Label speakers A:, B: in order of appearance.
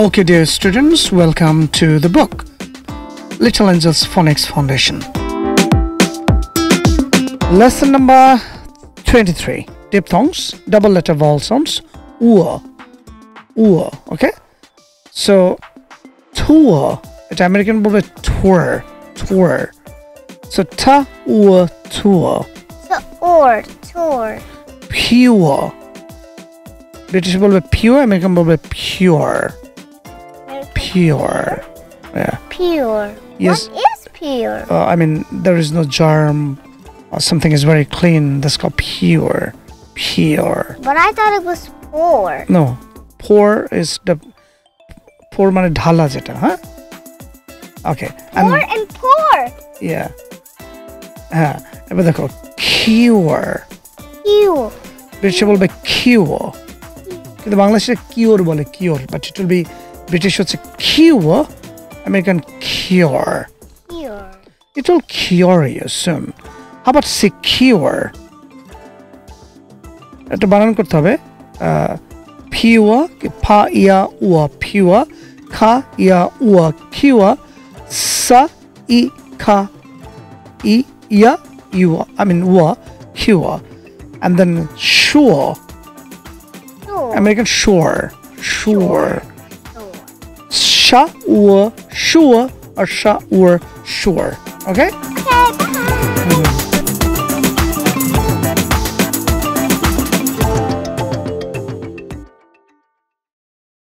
A: Okay, dear students, welcome to the book Little Angels Phonics Foundation. Lesson number 23 Diphthongs, double letter vowel sounds, ua, ua, okay? So, tour, এটা American বলবে tour, tour. So, ta, ua, tour.
B: So, or, tour.
A: Pure. British বলবে pure American বলবে pure pure. Yeah.
B: Pure.
A: Yes.
B: What is pure?
A: Uh, I mean, there is no germ or something is very clean. That's called pure. Pure.
B: But I thought it was poor.
A: No. Poor is the poor মানে ঢালা যেটা হ্যাঁ ওকে
B: Poor and poor.
A: yeah হ্যাঁ এবার দেখো cure
B: Pure.
A: ব্রিটিশে বলবে cure কিন্তু বাংলাদেশে কিওর বলে cure but it will B British হচ্ছে cure American cure
B: Pure.
A: It will cure you soon. How about secure? এটা বানান করতে হবে পিওয়া ফা ইয়া উয়া পিওয়া খা ইয়া উয়া কিওয়া সা ই খা ই ইয়া ইউয়া I mean উয়া কিওয়া and then sure
B: Sure.
A: American sure sure
B: Sure.
A: sha or sure or sha or sure okay